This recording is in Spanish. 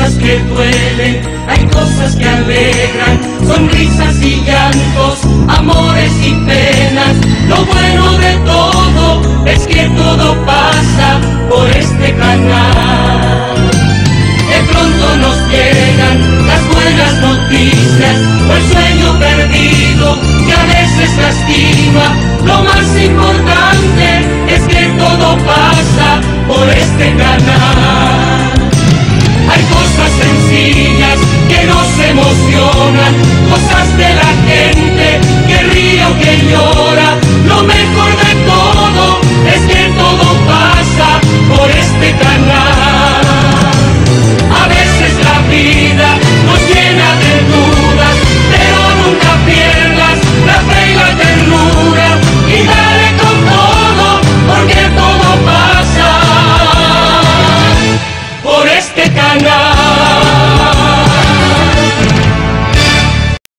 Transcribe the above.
cosas que duelen, hay cosas que alegran, sonrisas y llantos, amores y penas. Lo bueno de todo es que todo pasa por este canal. De pronto nos llegan las buenas noticias o el sueño perdido que a veces lastima. Lo